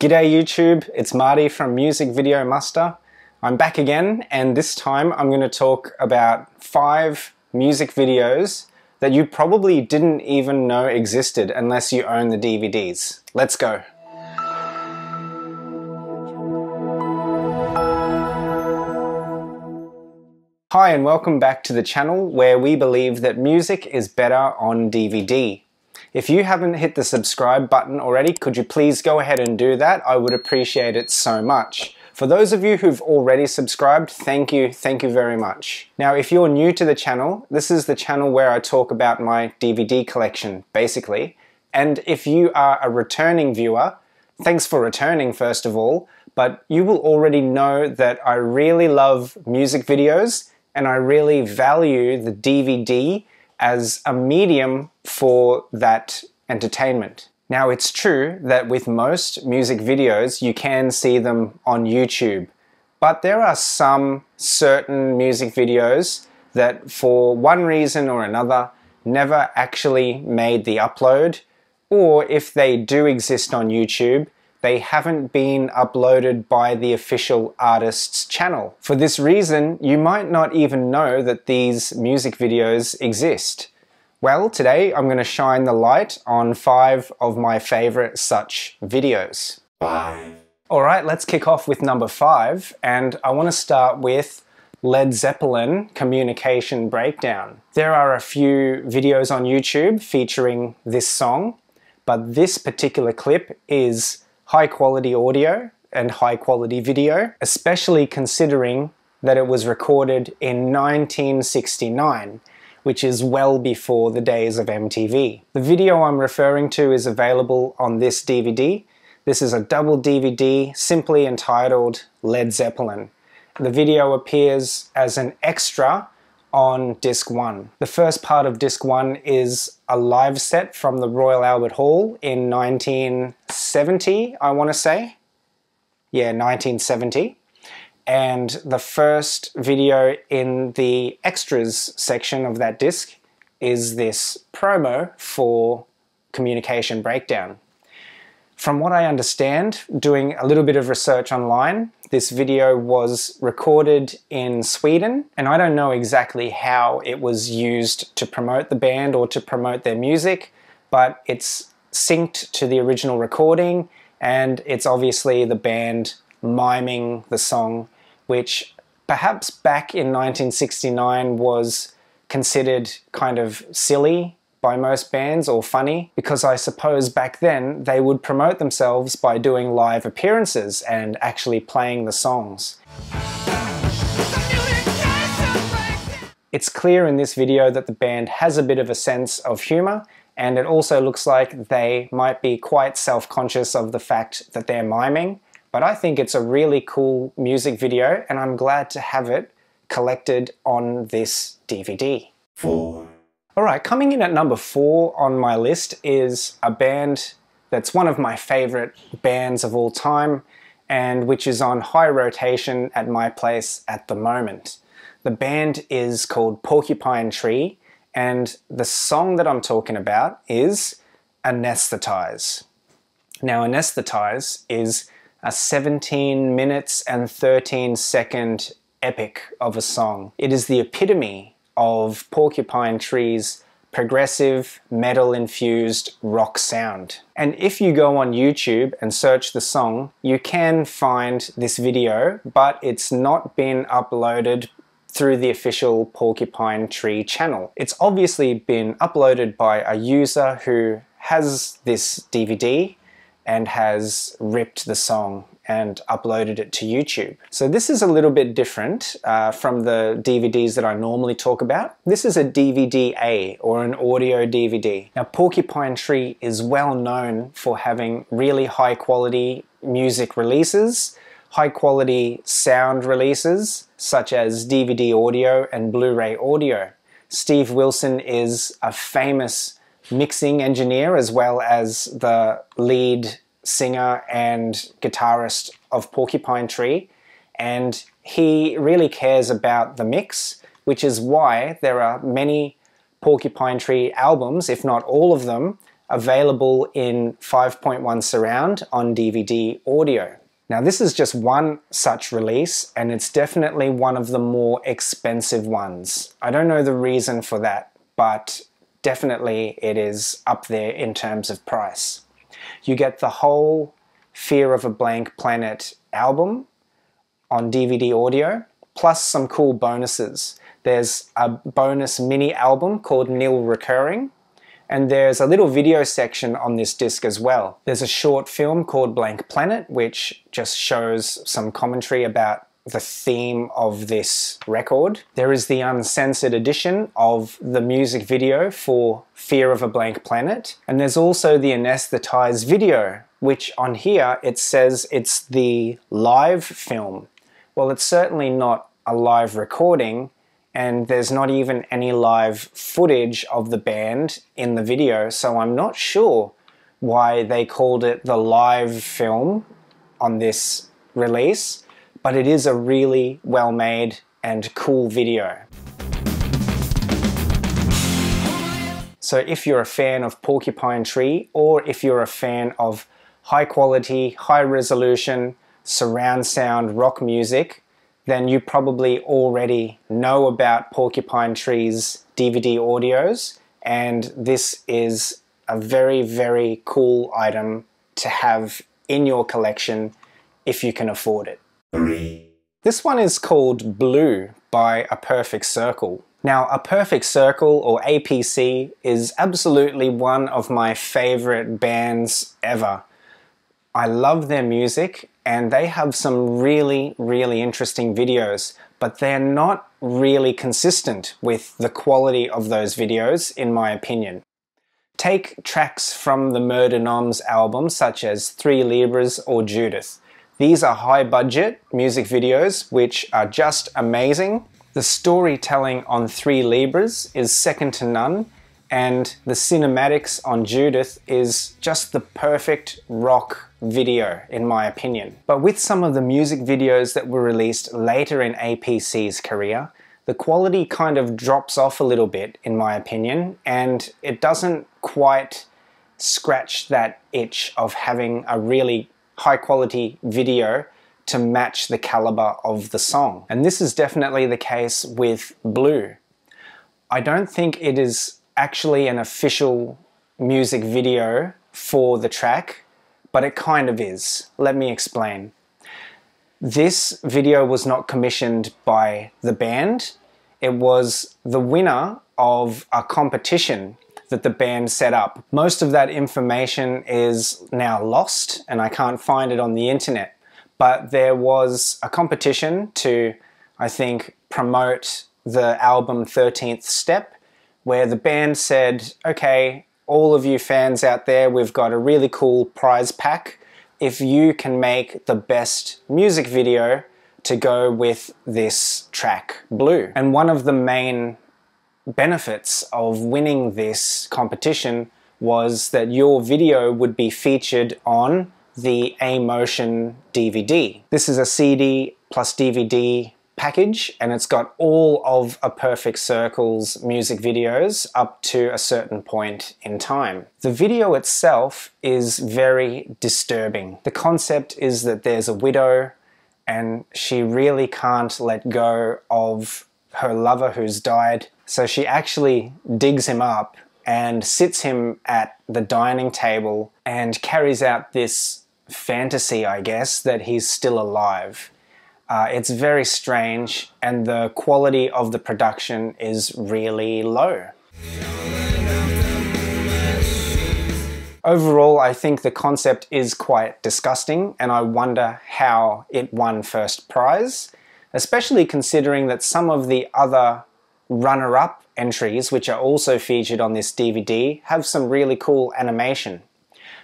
G'day YouTube, it's Marty from Music Video Muster. I'm back again and this time I'm going to talk about five music videos that you probably didn't even know existed unless you own the DVDs. Let's go. Hi and welcome back to the channel where we believe that music is better on DVD. If you haven't hit the subscribe button already, could you please go ahead and do that? I would appreciate it so much. For those of you who've already subscribed, thank you, thank you very much. Now, if you're new to the channel, this is the channel where I talk about my DVD collection, basically. And if you are a returning viewer, thanks for returning first of all, but you will already know that I really love music videos and I really value the DVD as a medium for that entertainment. Now it's true that with most music videos you can see them on YouTube, but there are some certain music videos that for one reason or another never actually made the upload, or if they do exist on YouTube, they haven't been uploaded by the official artist's channel. For this reason, you might not even know that these music videos exist. Well, today I'm going to shine the light on five of my favorite such videos. Five. Alright, let's kick off with number five, and I want to start with Led Zeppelin Communication Breakdown. There are a few videos on YouTube featuring this song, but this particular clip is high quality audio and high quality video, especially considering that it was recorded in 1969, which is well before the days of MTV. The video I'm referring to is available on this DVD. This is a double DVD simply entitled Led Zeppelin. The video appears as an extra on disc 1. The first part of disc 1 is a live set from the Royal Albert Hall in 1970, I want to say. Yeah, 1970. And the first video in the extras section of that disc is this promo for Communication Breakdown. From what I understand, doing a little bit of research online, this video was recorded in Sweden, and I don't know exactly how it was used to promote the band or to promote their music, but it's synced to the original recording, and it's obviously the band miming the song, which perhaps back in 1969 was considered kind of silly by most bands or funny because I suppose back then they would promote themselves by doing live appearances and actually playing the songs. It's clear in this video that the band has a bit of a sense of humour and it also looks like they might be quite self-conscious of the fact that they're miming but I think it's a really cool music video and I'm glad to have it collected on this DVD. Four. Alright, coming in at number four on my list is a band that's one of my favorite bands of all time and which is on high rotation at my place at the moment. The band is called Porcupine Tree and the song that I'm talking about is Anesthetize. Now Anesthetize is a 17 minutes and 13 second epic of a song. It is the epitome of Porcupine Tree's progressive, metal-infused rock sound. And if you go on YouTube and search the song, you can find this video, but it's not been uploaded through the official Porcupine Tree channel. It's obviously been uploaded by a user who has this DVD and has ripped the song and uploaded it to YouTube. So this is a little bit different uh, from the DVDs that I normally talk about. This is a DVD-A or an audio DVD. Now Porcupine Tree is well known for having really high quality music releases, high quality sound releases such as DVD audio and Blu-ray audio. Steve Wilson is a famous mixing engineer as well as the lead singer and guitarist of Porcupine Tree, and he really cares about the mix, which is why there are many Porcupine Tree albums, if not all of them, available in 5.1 surround on DVD audio. Now this is just one such release and it's definitely one of the more expensive ones. I don't know the reason for that, but definitely it is up there in terms of price. You get the whole Fear of a Blank Planet album on DVD audio, plus some cool bonuses. There's a bonus mini album called Nil Recurring, and there's a little video section on this disc as well. There's a short film called Blank Planet, which just shows some commentary about the theme of this record. There is the uncensored edition of the music video for Fear of a Blank Planet. And there's also the anesthetized video, which on here it says it's the live film. Well, it's certainly not a live recording, and there's not even any live footage of the band in the video, so I'm not sure why they called it the live film on this release, but it is a really well made and cool video. So if you're a fan of Porcupine Tree or if you're a fan of high quality, high resolution, surround sound rock music, then you probably already know about Porcupine Tree's DVD audios, and this is a very, very cool item to have in your collection if you can afford it. This one is called Blue by A Perfect Circle. Now, A Perfect Circle, or APC, is absolutely one of my favorite bands ever. I love their music and they have some really, really interesting videos, but they're not really consistent with the quality of those videos, in my opinion. Take tracks from the Mer de Noms album, such as Three Libras or Judith. These are high budget music videos which are just amazing. The storytelling on Three Libras is second to none, and the cinematics on Judith is just the perfect rock video in my opinion. But with some of the music videos that were released later in APC's career, the quality kind of drops off a little bit in my opinion and it doesn't quite scratch that itch of having a really high quality video to match the caliber of the song. And this is definitely the case with Blue. I don't think it is actually an official music video for the track, but it kind of is. Let me explain. This video was not commissioned by the band. It was the winner of a competition that the band set up. Most of that information is now lost and I can't find it on the internet. But there was a competition to, I think, promote the album 13th Step where the band said, okay, all of you fans out there, we've got a really cool prize pack. If you can make the best music video to go with this track, Blue. And one of the main benefits of winning this competition was that your video would be featured on the aMOTION DVD. This is a CD plus DVD package and it's got all of A Perfect Circle's music videos up to a certain point in time. The video itself is very disturbing. The concept is that there's a widow and she really can't let go of her lover who's died. So she actually digs him up and sits him at the dining table and carries out this fantasy, I guess, that he's still alive. Uh, it's very strange and the quality of the production is really low. Overall, I think the concept is quite disgusting and I wonder how it won first prize, especially considering that some of the other runner-up entries, which are also featured on this DVD, have some really cool animation.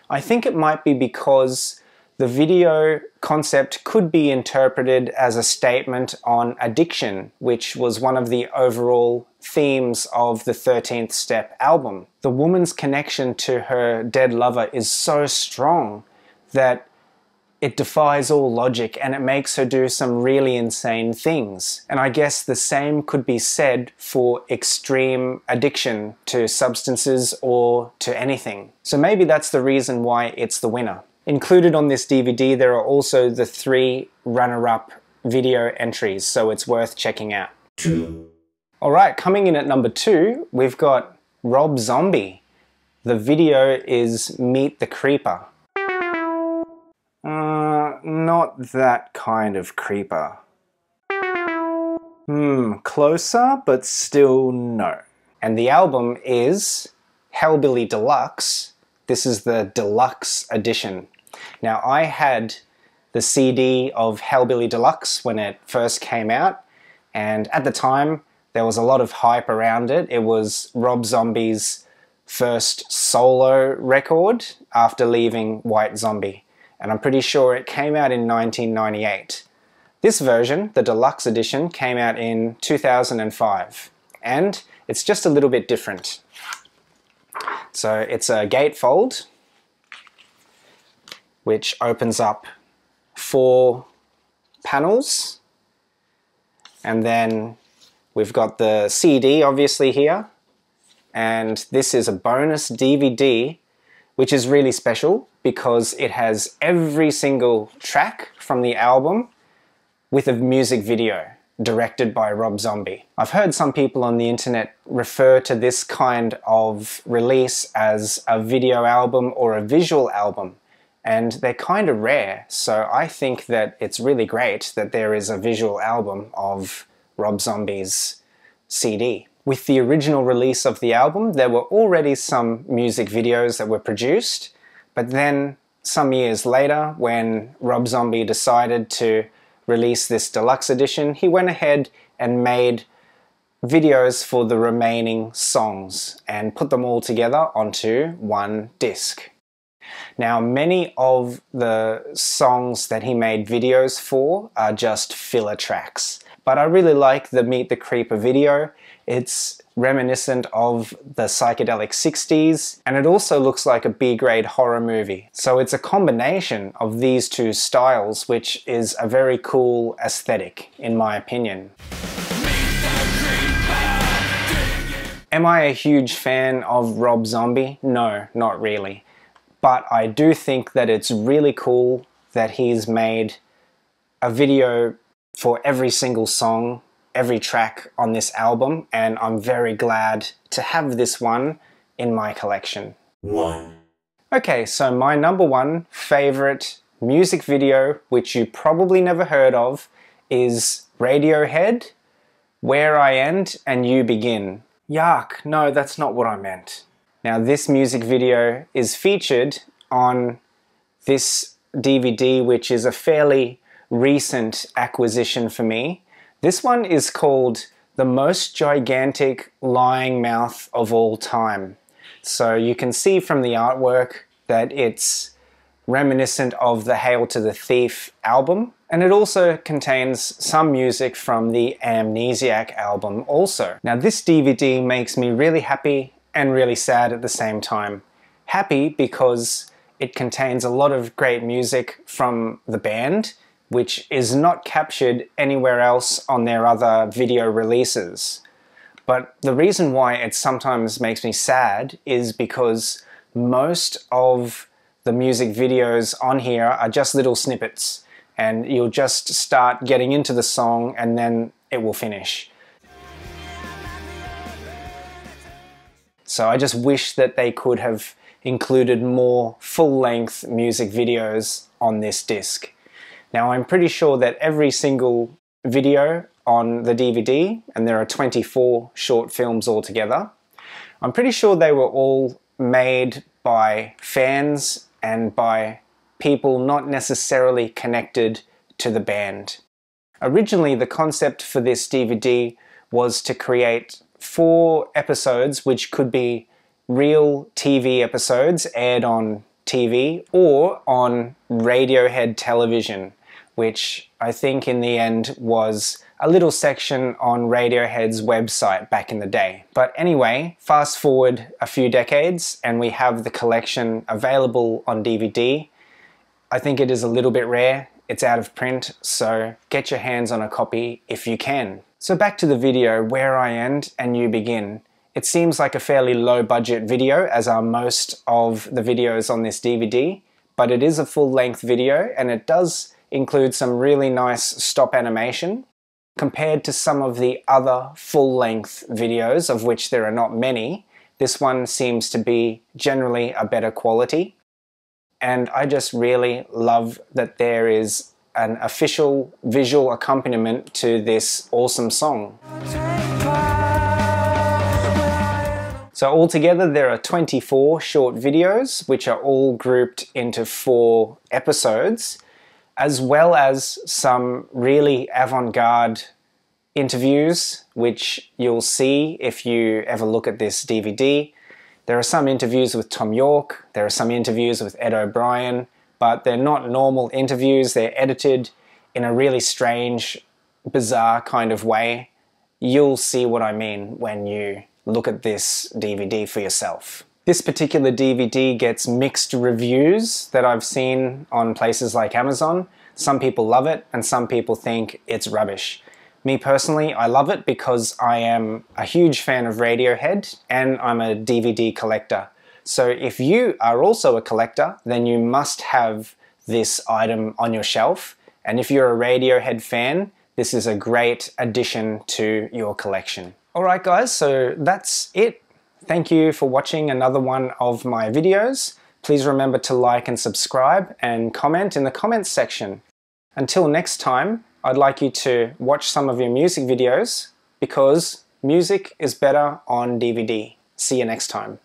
I think it might be because the video concept could be interpreted as a statement on addiction, which was one of the overall themes of the 13th Step album. The woman's connection to her dead lover is so strong that it defies all logic and it makes her do some really insane things. And I guess the same could be said for extreme addiction to substances or to anything. So maybe that's the reason why it's the winner. Included on this DVD, there are also the three runner-up video entries, so it's worth checking out. Alright, coming in at number two, we've got Rob Zombie. The video is Meet the Creeper. Uh, not that kind of creeper. Hmm, closer, but still no. And the album is Hellbilly Deluxe. This is the deluxe edition. Now, I had the CD of Hellbilly Deluxe when it first came out, and at the time, there was a lot of hype around it. It was Rob Zombie's first solo record after leaving White Zombie and I'm pretty sure it came out in 1998. This version, the deluxe edition, came out in 2005, and it's just a little bit different. So it's a gatefold, which opens up four panels, and then we've got the CD obviously here, and this is a bonus DVD which is really special because it has every single track from the album with a music video directed by Rob Zombie. I've heard some people on the internet refer to this kind of release as a video album or a visual album, and they're kind of rare, so I think that it's really great that there is a visual album of Rob Zombie's CD. With the original release of the album, there were already some music videos that were produced, but then some years later, when Rob Zombie decided to release this deluxe edition, he went ahead and made videos for the remaining songs and put them all together onto one disc. Now, many of the songs that he made videos for are just filler tracks, but I really like the Meet the Creeper video. It's reminiscent of the psychedelic 60s, and it also looks like a B-grade horror movie. So it's a combination of these two styles, which is a very cool aesthetic, in my opinion. Am I a huge fan of Rob Zombie? No, not really. But I do think that it's really cool that he's made a video for every single song every track on this album, and I'm very glad to have this one in my collection. One. Okay, so my number one favorite music video, which you probably never heard of, is Radiohead, Where I End and You Begin. Yuck, no, that's not what I meant. Now, this music video is featured on this DVD, which is a fairly recent acquisition for me. This one is called The Most Gigantic Lying Mouth of All Time. So you can see from the artwork that it's reminiscent of the Hail to the Thief album, and it also contains some music from the Amnesiac album also. Now this DVD makes me really happy and really sad at the same time. Happy because it contains a lot of great music from the band, which is not captured anywhere else on their other video releases. But the reason why it sometimes makes me sad is because most of the music videos on here are just little snippets and you'll just start getting into the song and then it will finish. So I just wish that they could have included more full-length music videos on this disc. Now I'm pretty sure that every single video on the DVD, and there are 24 short films altogether, I'm pretty sure they were all made by fans and by people not necessarily connected to the band. Originally, the concept for this DVD was to create four episodes which could be real TV episodes aired on TV or on Radiohead television which I think in the end was a little section on Radiohead's website back in the day. But anyway, fast forward a few decades and we have the collection available on DVD I think it is a little bit rare. It's out of print, so get your hands on a copy if you can. So back to the video, where I end and you begin. It seems like a fairly low budget video, as are most of the videos on this DVD, but it is a full length video and it does include some really nice stop animation. Compared to some of the other full length videos, of which there are not many, this one seems to be generally a better quality. And I just really love that there is an official visual accompaniment to this awesome song. So altogether there are 24 short videos which are all grouped into four episodes as well as some really avant-garde interviews which you'll see if you ever look at this DVD. There are some interviews with Thom Yorke, there are some interviews with Ed O'Brien, but they're not normal interviews, they're edited in a really strange, bizarre kind of way. You'll see what I mean when you look at this DVD for yourself. This particular DVD gets mixed reviews that I've seen on places like Amazon. Some people love it and some people think it's rubbish. Me personally, I love it because I am a huge fan of Radiohead and I'm a DVD collector. So if you are also a collector, then you must have this item on your shelf. And if you're a Radiohead fan, this is a great addition to your collection. Alright guys, so that's it. Thank you for watching another one of my videos. Please remember to like and subscribe and comment in the comments section. Until next time, I'd like you to watch some of your music videos because music is better on DVD. See you next time.